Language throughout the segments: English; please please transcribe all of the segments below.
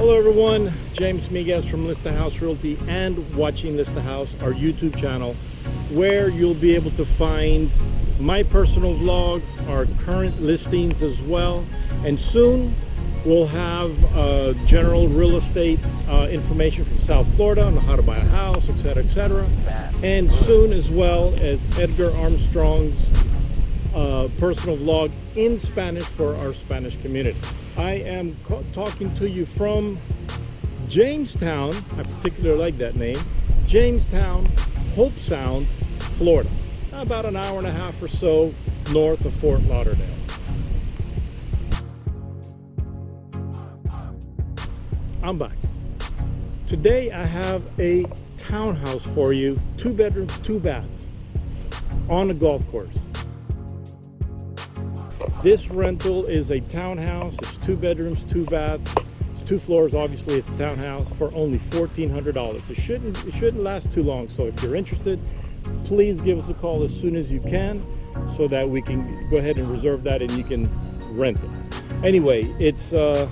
Hello everyone, James Migues from List a House Realty and watching List a House, our YouTube channel, where you'll be able to find my personal vlog, our current listings as well, and soon we'll have uh, general real estate uh, information from South Florida on how to buy a house, etc., etc., and soon as well as Edgar Armstrong's uh, personal vlog in Spanish for our Spanish community. I am talking to you from Jamestown, I particularly like that name, Jamestown, Hobe Sound, Florida. About an hour and a half or so north of Fort Lauderdale. I'm back. Today I have a townhouse for you, two bedrooms, two baths, on a golf course. This rental is a townhouse. It's two bedrooms, two baths. It's two floors. Obviously, it's a townhouse for only $1,400. It shouldn't, it shouldn't last too long. So if you're interested, please give us a call as soon as you can so that we can go ahead and reserve that and you can rent it. Anyway, it's, uh,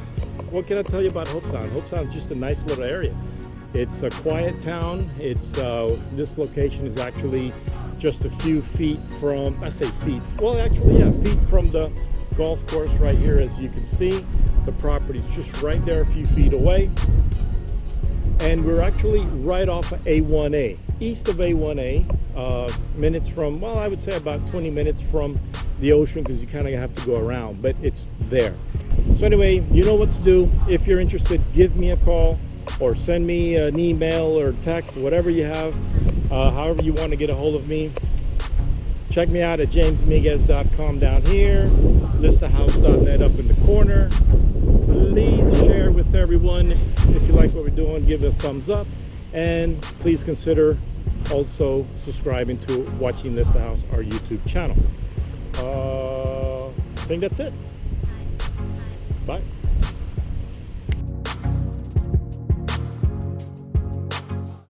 what can I tell you about Hobe Sound? Hobe Sound is just a nice little area. It's a quiet town. It's, uh, this location is actually just a few feet from, I say feet, well actually yeah, feet from the golf course right here as you can see. The property is just right there a few feet away. And we're actually right off of A1A, east of A1A, uh, minutes from, well I would say about 20 minutes from the ocean because you kind of have to go around, but it's there. So anyway, you know what to do. If you're interested, give me a call or send me an email or text, whatever you have uh, however you want to get a hold of me check me out at jamesmigues.com down here listahouse.net up in the corner. Please share with everyone if you like what we're doing give us a thumbs up and please consider also subscribing to watching a House our YouTube channel. Uh, I think that's it. Bye